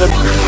another.